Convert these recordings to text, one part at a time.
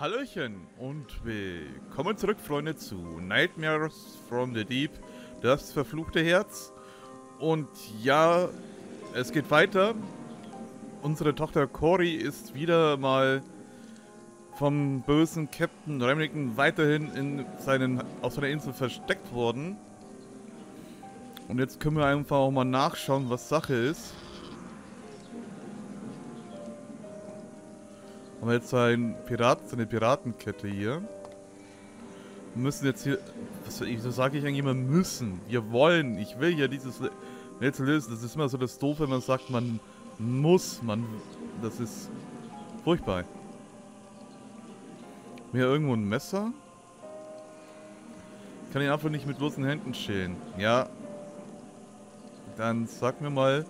Hallöchen und willkommen zurück, Freunde, zu Nightmares from the Deep, das verfluchte Herz. Und ja, es geht weiter. Unsere Tochter Cory ist wieder mal vom bösen Captain Remington weiterhin in seinen, auf seiner Insel versteckt worden. Und jetzt können wir einfach auch mal nachschauen, was Sache ist. Haben wir jetzt ein Pirat, eine Piratenkette hier. Wir müssen jetzt hier... Was, wieso sage ich eigentlich immer müssen? Wir wollen. Ich will ja dieses Rätsel lösen. Das ist immer so das Doof, wenn man sagt, man muss. Man... Das ist furchtbar. Mir irgendwo ein Messer? Ich kann ihn einfach nicht mit bloßen Händen schälen. Ja. Dann sag mir mal,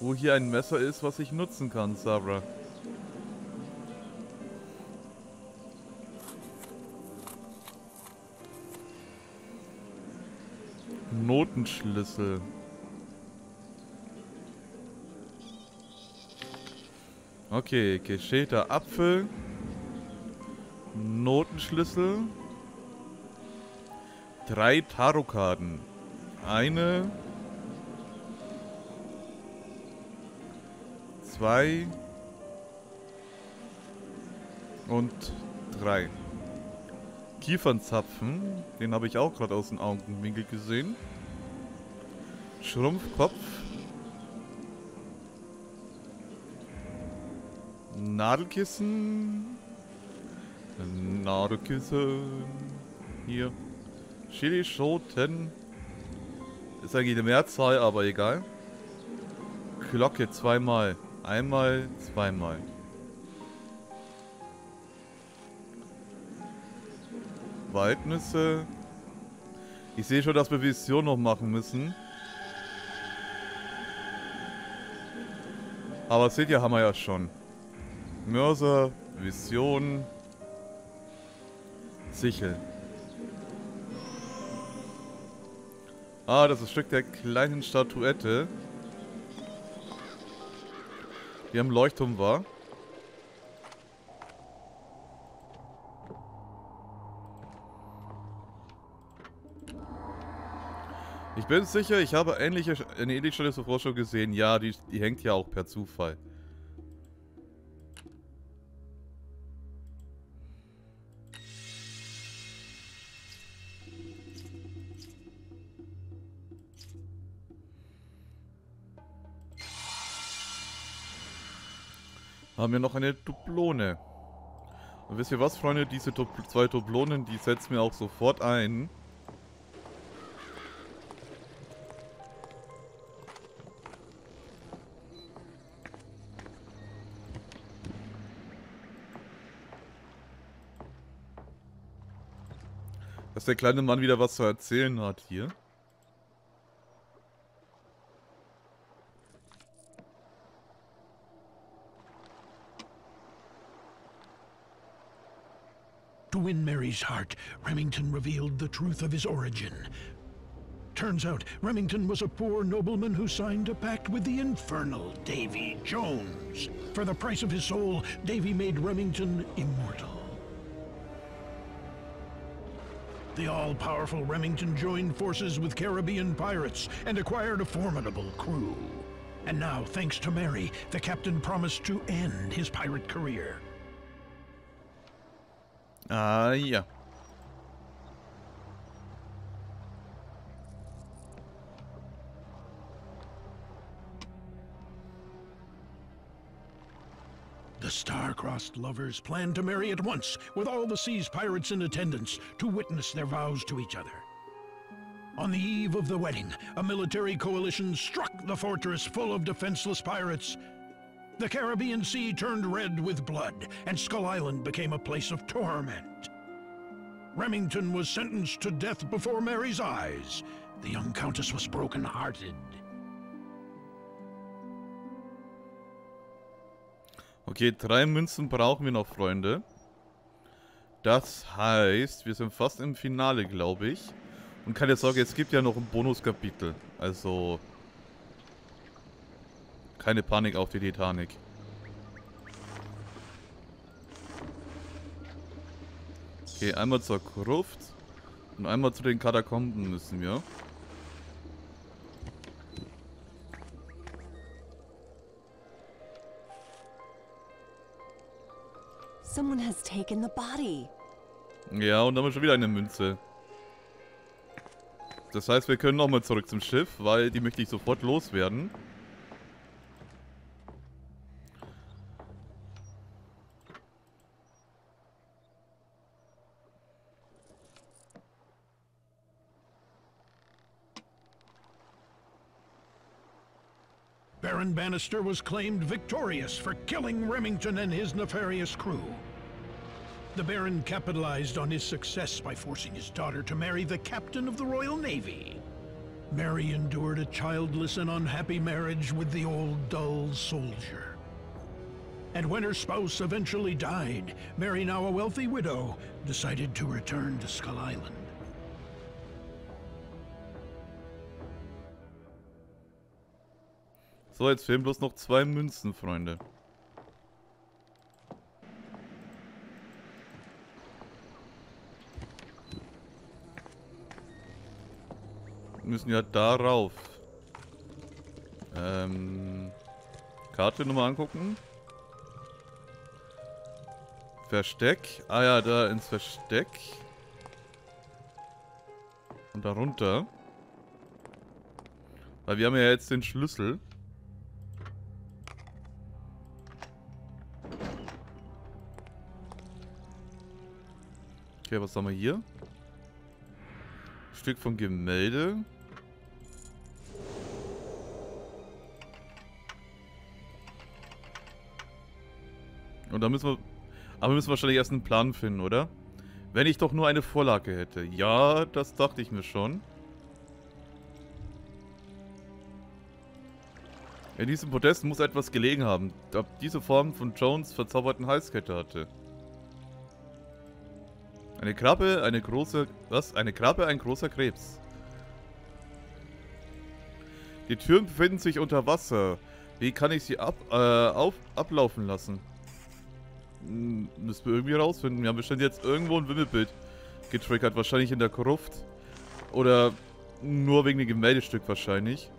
wo hier ein Messer ist, was ich nutzen kann, Sabra. Notenschlüssel. Okay, geschälter Apfel. Notenschlüssel. Drei Tarotkarten. Eine. Zwei. Und drei. Kiefernzapfen. Den habe ich auch gerade aus dem Augenwinkel gesehen. Schrumpfkopf. Nadelkissen. Nadelkissen. Hier. Chilischoten. Ist eigentlich eine Mehrzahl, aber egal. Glocke zweimal. Einmal, zweimal. Waldnüsse. Ich sehe schon, dass wir Vision noch machen müssen. Aber seht ihr, haben wir ja schon. Mörser, Vision, Sichel. Ah, das ist ein Stück der kleinen Statuette. Die am Leuchtturm war. Bin sicher, ich habe ähnliche, eine ähnliche Stelle zuvor schon gesehen. Ja, die, die hängt ja auch per Zufall. Haben wir noch eine Dublone. Und wisst ihr was, Freunde? Diese Dub zwei Dublonen, die setzen wir auch sofort ein. Der kleine Mann wieder was zu erzählen hat hier. To win Mary's heart, Remington revealed the truth of his origin. Turns out, Remington was a poor nobleman who signed a pact with the infernal Davy Jones. For the price of his soul, Davy made Remington immortal. The all-powerful Remington joined forces with Caribbean pirates and acquired a formidable crew. And now, thanks to Mary, the captain promised to end his pirate career. Ah, ja. The star-crossed lovers planned to marry at once, with all the sea's pirates in attendance to witness their vows to each other. On the eve of the wedding, a military coalition struck the fortress full of defenseless pirates. The Caribbean Sea turned red with blood, and Skull Island became a place of torment. Remington was sentenced to death before Mary's eyes. The young countess was broken-hearted. Okay, drei Münzen brauchen wir noch, Freunde. Das heißt, wir sind fast im Finale, glaube ich. Und keine Sorge, es gibt ja noch ein Bonuskapitel. Also... Keine Panik auf die Titanic. Okay, einmal zur Gruft und einmal zu den Katakomben müssen wir. Someone has taken the body. Ja, und wir schon wieder eine Münze. Das heißt, wir können nochmal zurück zum Schiff, weil die möchte ich sofort loswerden. Baron Bannister was claimed victorious for killing Remington and his nefarious crew. The Baron capitalized on his success by forcing his daughter to marry the captain of the Royal Navy. Mary endured a childless and unhappy marriage with the old dull soldier. And when her spouse eventually died, Mary, now a wealthy widow, decided to return to Skull Island. So, jetzt fehlen bloß noch zwei Münzen, Freunde. Wir müssen ja darauf. Ähm, Karte nochmal angucken. Versteck. Ah ja, da ins Versteck. Und darunter. Weil wir haben ja jetzt den Schlüssel. Okay, was haben wir hier? Stück von Gemälde. Und da müssen wir... Aber wir müssen wahrscheinlich erst einen Plan finden, oder? Wenn ich doch nur eine Vorlage hätte. Ja, das dachte ich mir schon. In diesem Podest muss etwas gelegen haben, da diese Form von Jones verzauberten Halskette hatte. Eine Krabbe, eine große... Was? Eine Krabbe, ein großer Krebs. Die Türen befinden sich unter Wasser. Wie kann ich sie ab, äh, auf, ablaufen lassen? Hm, müssen wir irgendwie rausfinden. Wir haben bestimmt jetzt irgendwo ein Wimmelbild getriggert. Wahrscheinlich in der Gruft. Oder nur wegen dem Gemäldestück wahrscheinlich.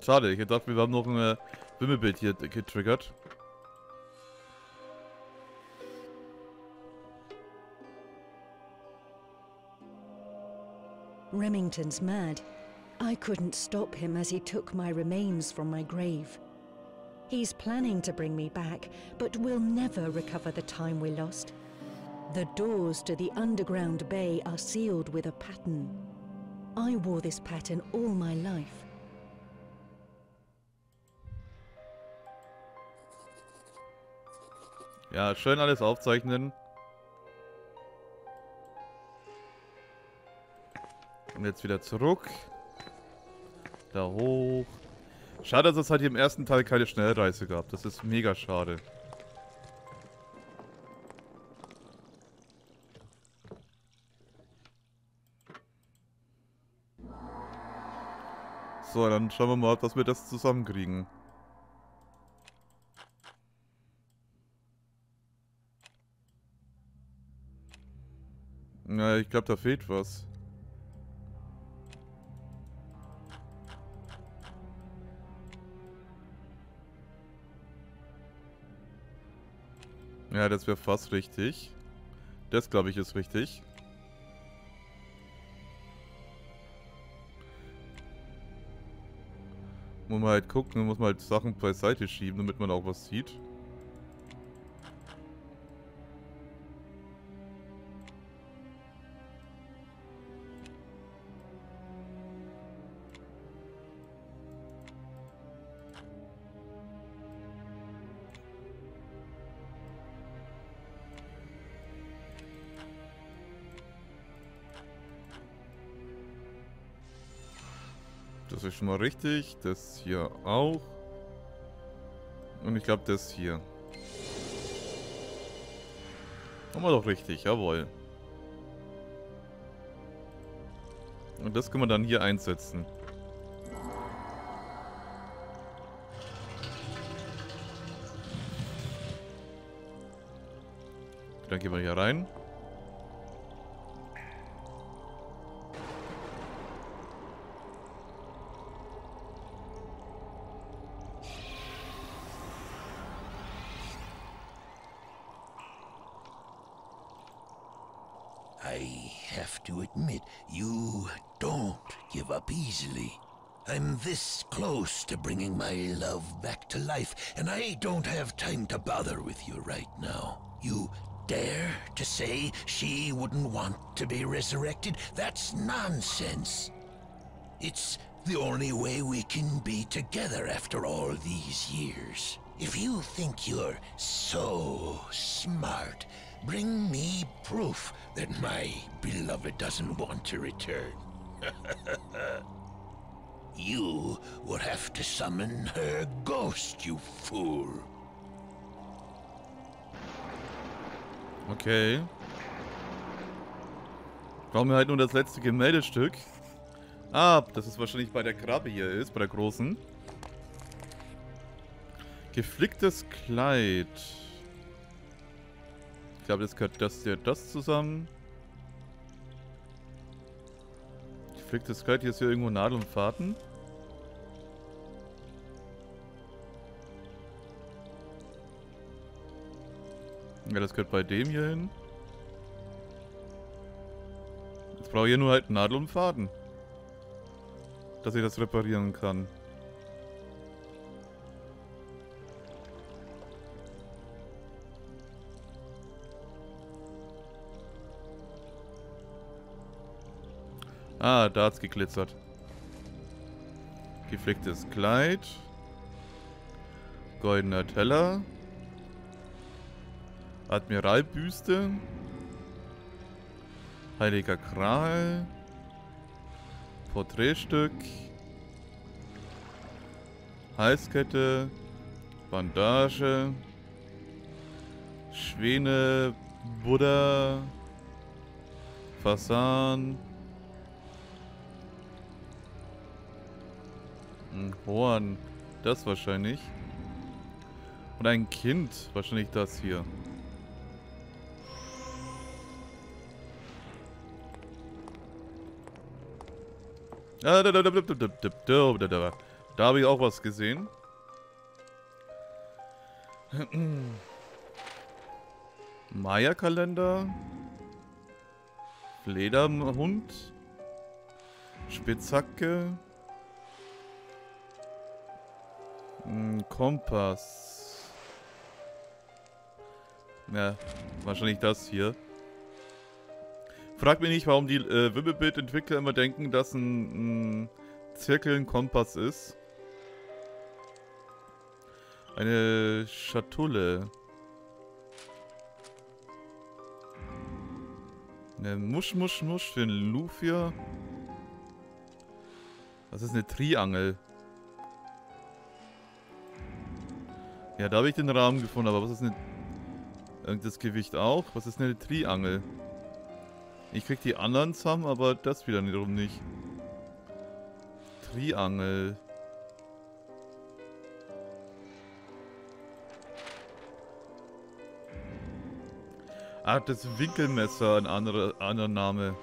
Schade, ich dachte, wir haben noch ein äh, Wimmelbild hier getriggert. Remington's mad. I couldn't stop him as he took my remains from my grave. He's planning to bring me back, but we'll never recover the time we lost. The doors to the underground bay are sealed with a pattern. I wore this pattern all my life. Ja, schön alles aufzeichnen. Und jetzt wieder zurück. Da hoch. Schade, dass es halt hier im ersten Teil keine Schnellreise gab. Das ist mega schade. So, dann schauen wir mal, dass wir das zusammenkriegen. Na, ich glaube, da fehlt was. Ja, das wäre fast richtig. Das, glaube ich, ist richtig. Muss man halt gucken, muss man halt Sachen beiseite schieben, damit man auch was sieht. Das ist schon mal richtig. Das hier auch. Und ich glaube, das hier. Haben wir doch richtig, jawohl. Und das können wir dann hier einsetzen. Dann gehen wir hier rein. This close to bringing my love back to life, and I don't have time to bother with you right now. You dare to say she wouldn't want to be resurrected? That's nonsense. It's the only way we can be together after all these years. If you think you're so smart, bring me proof that my beloved doesn't want to return. you would have to summon her ghost, you fool. Okay. Brauchen wir halt nur das letzte Gemäldestück. Ah, das ist wahrscheinlich bei der Krabbe hier ist, bei der großen. Geflicktes Kleid. Ich glaube, das gehört das hier das zusammen. Geflicktes Kleid, hier ist hier irgendwo Nadel und Faden. Ja, das gehört bei dem hier hin. Jetzt brauche ich hier nur halt Nadel und Faden. Dass ich das reparieren kann. Ah, da hat's geglitzert. Geflicktes Kleid. Goldener Teller. Admiralbüste. Heiliger Kral. Porträtstück. Halskette. Bandage. Schwäne. Buddha. Fasan. Ein Horn. Das wahrscheinlich. Und ein Kind. Wahrscheinlich das hier. Da habe ich auch was gesehen. Maya-Kalender. Flederhund. Spitzhacke. Ein Kompass. Ja, wahrscheinlich das hier. Frag mich nicht, warum die äh, Wimmelbildentwickler immer denken, dass ein, ein Zirkel ein Kompass ist. Eine Schatulle. Eine Musch, Musch, Musch für einen Lufia. Das ist eine Triangel. Ja, da habe ich den Rahmen gefunden, aber was ist eine... Das Gewicht auch? Was ist eine Triangel? Ich krieg die anderen zusammen, aber das wiederum nicht. Triangel. Ah, das Winkelmesser, ein anderer, anderer Name.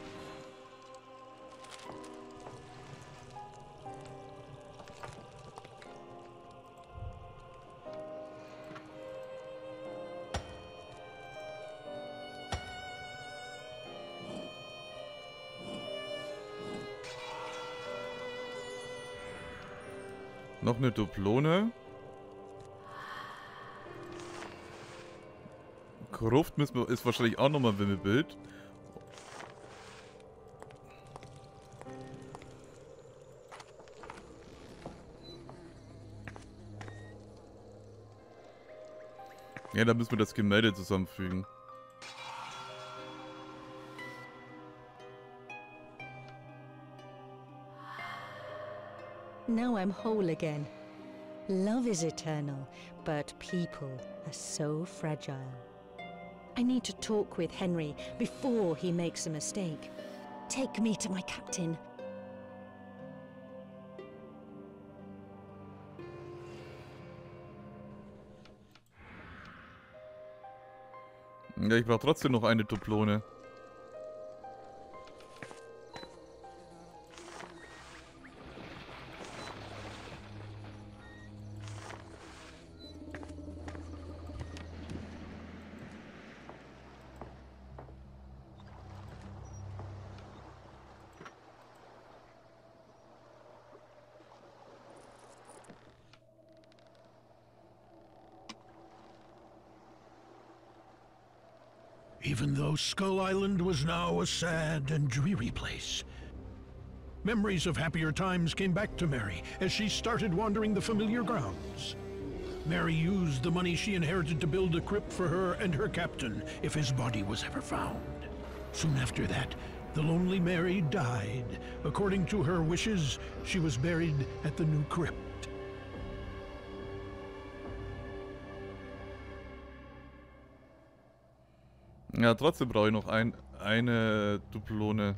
Noch eine Duplone. Gruft müssen wir, ist wahrscheinlich auch nochmal ein Wimmelbild. Ja, da müssen wir das Gemälde zusammenfügen. I'm whole again. Love is eternal, but people are so fragile. I need to talk with Henry before he makes a mistake. Take me to my captain. Ja, ich brauche trotzdem noch eine Duplone. Though Skull Island was now a sad and dreary place. Memories of happier times came back to Mary as she started wandering the familiar grounds. Mary used the money she inherited to build a crypt for her and her captain if his body was ever found. Soon after that, the lonely Mary died. According to her wishes, she was buried at the new crypt. Ja, trotzdem brauche ich noch ein, eine Duplone.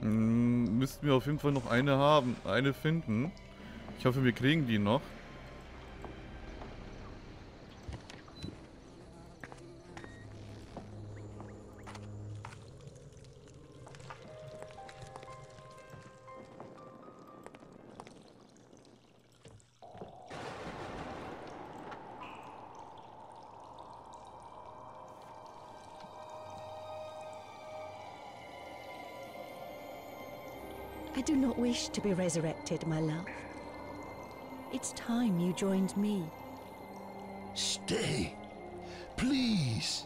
Hm, müssten wir auf jeden Fall noch eine haben, eine finden. Ich hoffe, wir kriegen die noch. I do not wish to be resurrected, my love. It's time you joined me. Stay. Please.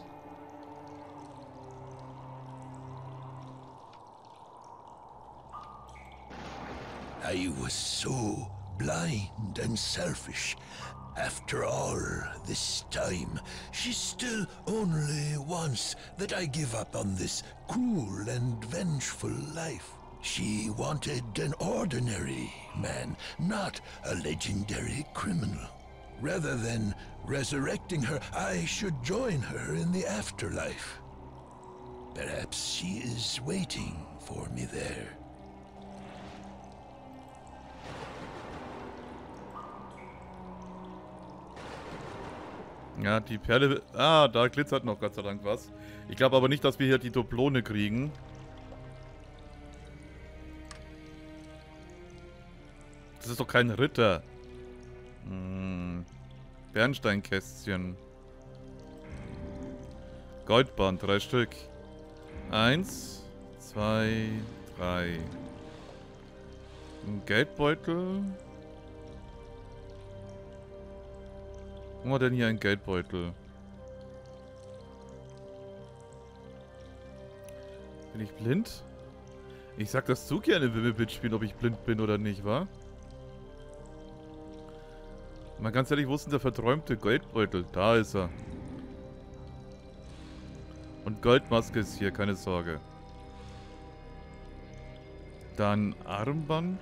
I was so blind and selfish. After all this time, she still only wants that I give up on this cruel and vengeful life. She wanted an ordinary man, not a legendary criminal. Rather than resurrecting her, I should join her in the afterlife. Perhaps she is waiting for me there. Ja, die Perle... Ah, da glitzert noch Gott sei Dank was. Ich glaube aber nicht, dass wir hier die Duplone kriegen. Das ist doch kein Ritter. Hm. Bernsteinkästchen. Goldband, drei Stück. Eins, zwei, drei. Ein Geldbeutel. Wo haben denn hier einen Geldbeutel? Bin ich blind? Ich sag das zu gerne, wenn wir mitspielen, ob ich blind bin oder nicht, wa? Mal ganz ehrlich, wo ist denn der verträumte Geldbeutel? Da ist er. Und Goldmaske ist hier, keine Sorge. Dann Armband.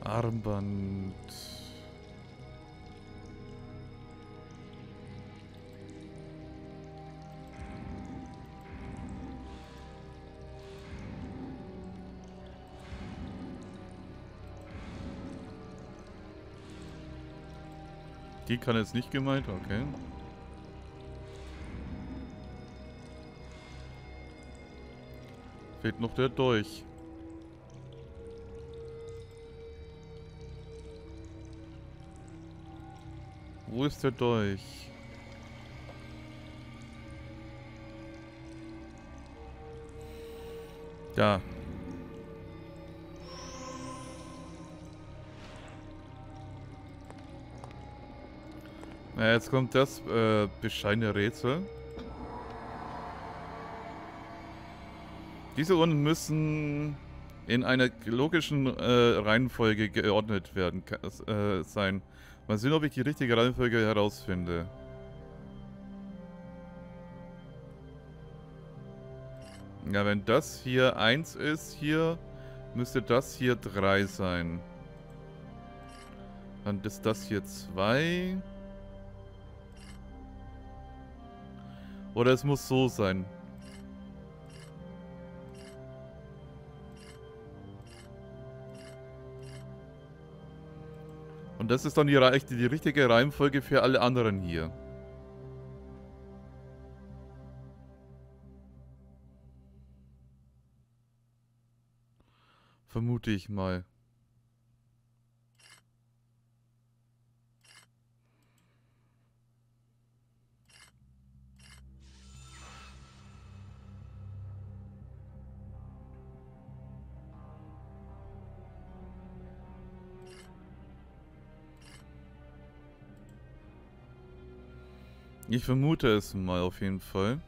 Armband. Die kann jetzt nicht gemeint, okay. Fehlt noch der Dolch. Wo ist der Dolch? Da. Na, jetzt kommt das äh, bescheidene Rätsel. Diese Runden müssen in einer logischen äh, Reihenfolge geordnet werden äh, sein. Mal sehen, ob ich die richtige Reihenfolge herausfinde. Ja, wenn das hier 1 ist, hier müsste das hier 3 sein. Dann ist das hier 2. Oder es muss so sein. Und das ist dann die, die richtige Reihenfolge für alle anderen hier. Vermute ich mal. Ich vermute es mal auf jeden Fall.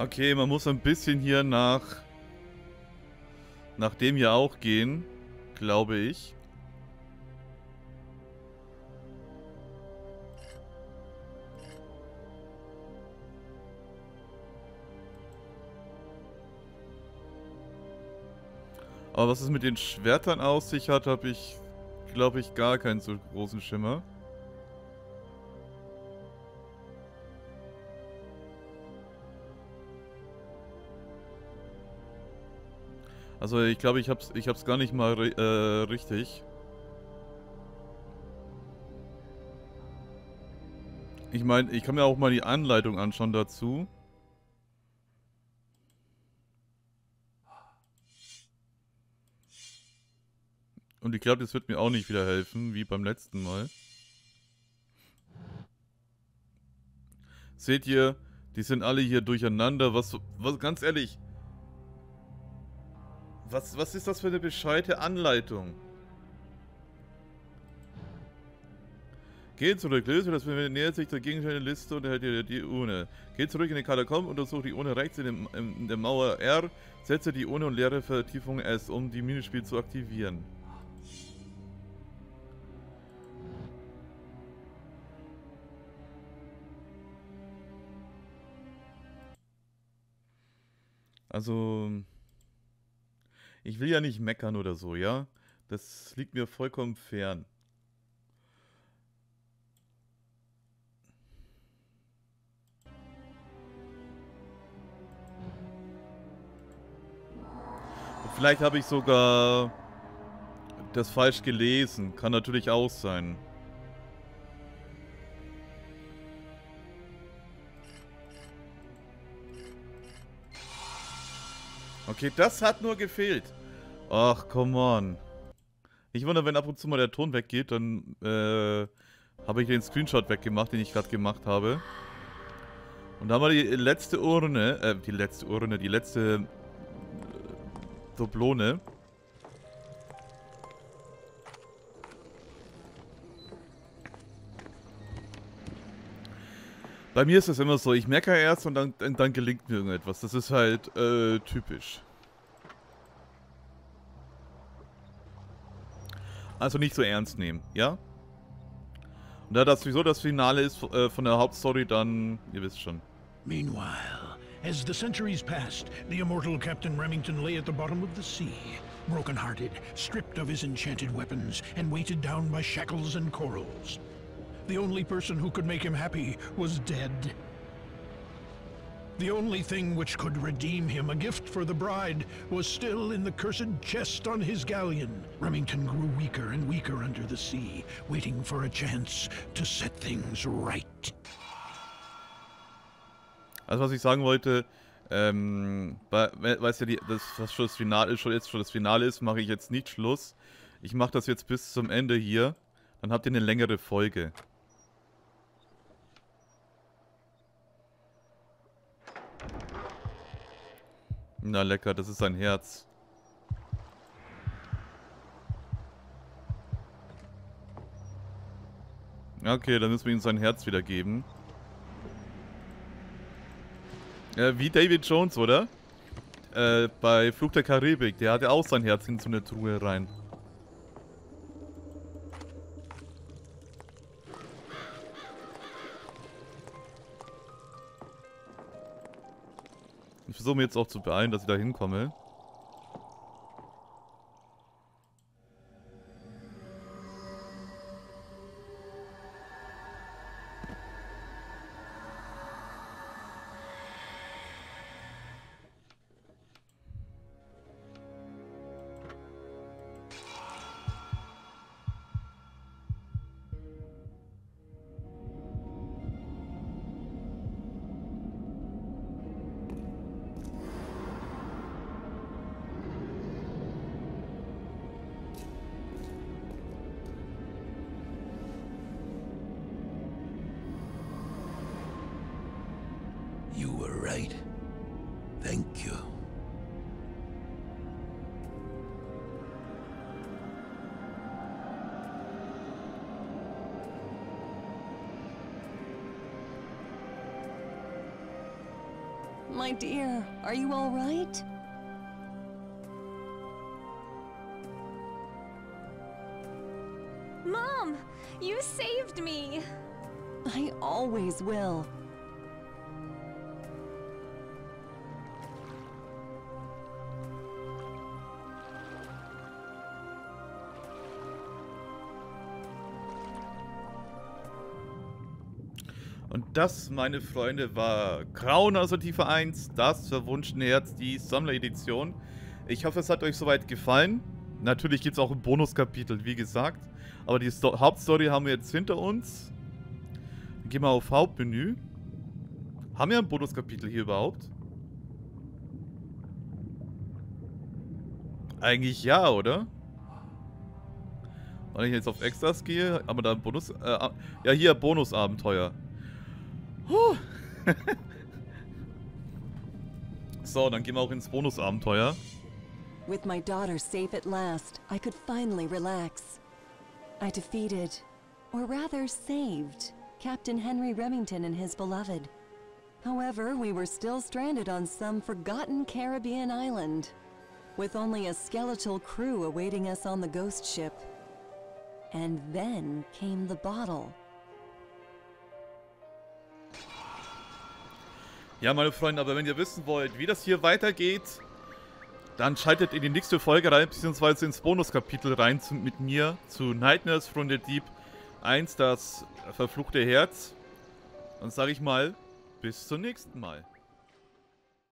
Okay, man muss ein bisschen hier nach... Nach dem hier auch gehen, glaube ich. Aber was es mit den Schwertern aus sich hat, habe ich, glaube ich, gar keinen so großen Schimmer. Also ich glaube, ich hab's, ich hab's gar nicht mal äh, richtig. Ich meine, ich kann mir auch mal die Anleitung anschauen dazu. Und ich glaube, das wird mir auch nicht wieder helfen, wie beim letzten Mal. Seht ihr, die sind alle hier durcheinander. Was, was ganz ehrlich, was, was ist das für eine bescheite Anleitung? Geht zurück, löse das nähert sich der Gegenstände Liste und erhält die, die Urne. Geht zurück in den Katakomb, untersucht die Urne rechts in, dem, in der Mauer R, setze die Urne und leere Vertiefung S, um die Minispiel zu aktivieren. Also... Ich will ja nicht meckern oder so, ja? Das liegt mir vollkommen fern. vielleicht habe ich sogar das falsch gelesen. Kann natürlich auch sein. Okay, das hat nur gefehlt. Ach, come on. Ich wundere, wenn ab und zu mal der Ton weggeht, dann äh, habe ich den Screenshot weggemacht, den ich gerade gemacht habe. Und da haben wir die letzte Urne, äh, die letzte Urne, die letzte äh, Doblone. Bei mir ist das immer so, ich merke erst und dann, dann gelingt mir irgendetwas. Das ist halt äh, typisch. Also nicht so ernst nehmen, ja? Und da das sowieso das Finale ist äh, von der Hauptstory, dann, ihr wisst schon. Meanwhile, as the centuries passed, the immortal Captain Remington lay at the bottom of the sea, broken-hearted, stripped of his enchanted weapons, and weighted down by shackles and corals. The only person who could make him happy was dead. The only thing which could redeem him, a gift for the bride, was still in the cursed chest on his galleon. Remington grew weaker and weaker under the sea, waiting for a chance to set things right. Also was ich sagen wollte, ähm, weil es ja die, das, was schon das Finale schon jetzt schon das Finale ist, mache ich jetzt nicht Schluss. Ich mache das jetzt bis zum Ende hier. Dann habt ihr eine längere Folge. Na lecker, das ist sein Herz. Okay, dann müssen wir ihm sein Herz wiedergeben. Äh, wie David Jones, oder? äh, bei Flug der Karibik. Der hatte auch sein Herz in so eine Truhe rein. Versuche mir jetzt auch zu beeilen, dass ich da hinkomme. My dear, are you all right? Mom, you saved me. I always will. Und das, meine Freunde, war Grauen aus der Tiefe 1, das verwunschene Herz, die Sammleredition. Ich hoffe, es hat euch soweit gefallen. Natürlich gibt es auch ein Bonuskapitel, wie gesagt. Aber die Sto Hauptstory haben wir jetzt hinter uns. Gehen wir auf Hauptmenü. Haben wir ein Bonuskapitel hier überhaupt? Eigentlich ja, oder? Wenn ich jetzt auf Extras gehe, haben wir da ein Bonus... Äh, ja, hier Bonusabenteuer. Huh. so, dann gehen wir auch ins Bonusabenteuer. With my daughter safe at last, I could finally relax. I defeated, or rather saved, Captain Henry Remington and his beloved. However, we were still stranded on some forgotten Caribbean island, with only a skeletal crew awaiting us on the ghost ship. And then came the bottle. Ja, meine Freunde, aber wenn ihr wissen wollt, wie das hier weitergeht, dann schaltet in die nächste Folge rein, beziehungsweise ins Bonuskapitel rein zu, mit mir zu Nightmares from the Deep 1, das verfluchte Herz. Und sage ich mal, bis zum nächsten Mal.